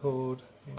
called in